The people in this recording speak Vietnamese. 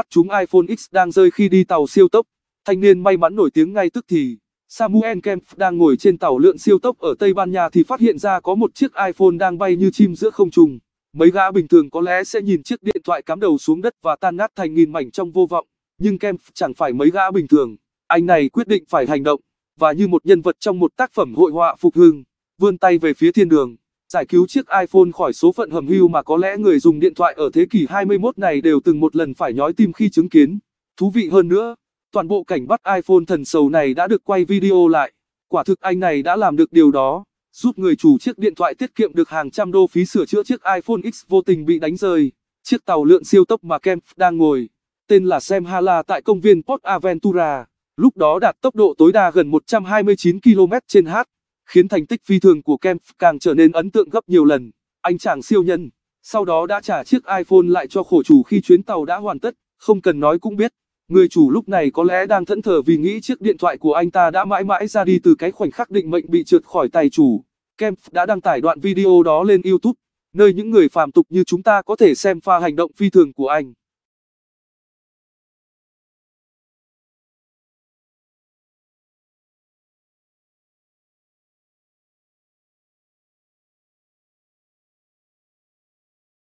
bắt chúng iPhone X đang rơi khi đi tàu siêu tốc. Thanh niên may mắn nổi tiếng ngay tức thì. Samuel Kempf đang ngồi trên tàu lượn siêu tốc ở Tây Ban Nha thì phát hiện ra có một chiếc iPhone đang bay như chim giữa không trung. Mấy gã bình thường có lẽ sẽ nhìn chiếc điện thoại cắm đầu xuống đất và tan nát thành nghìn mảnh trong vô vọng, nhưng Kempf chẳng phải mấy gã bình thường. Anh này quyết định phải hành động, và như một nhân vật trong một tác phẩm hội họa phục hưng, vươn tay về phía thiên đường, giải cứu chiếc iPhone khỏi số phận hầm hưu mà có lẽ người dùng điện thoại ở thế kỷ 21 này đều từng một lần phải nhói tim khi chứng kiến. Thú vị hơn nữa, toàn bộ cảnh bắt iPhone thần sầu này đã được quay video lại. Quả thực anh này đã làm được điều đó, giúp người chủ chiếc điện thoại tiết kiệm được hàng trăm đô phí sửa chữa chiếc iPhone X vô tình bị đánh rơi. Chiếc tàu lượn siêu tốc mà Kemp đang ngồi, tên là Sam Hala tại công viên Port Aventura, lúc đó đạt tốc độ tối đa gần 129 km/h, khiến thành tích phi thường của Kemp càng trở nên ấn tượng gấp nhiều lần. Anh chàng siêu nhân, sau đó đã trả chiếc iPhone lại cho khổ chủ khi chuyến tàu đã hoàn tất, không cần nói cũng biết. Người chủ lúc này có lẽ đang thẫn thờ vì nghĩ chiếc điện thoại của anh ta đã mãi mãi ra đi từ cái khoảnh khắc định mệnh bị trượt khỏi tay chủ. Kemp đã đăng tải đoạn video đó lên YouTube, nơi những người phàm tục như chúng ta có thể xem pha hành động phi thường của anh.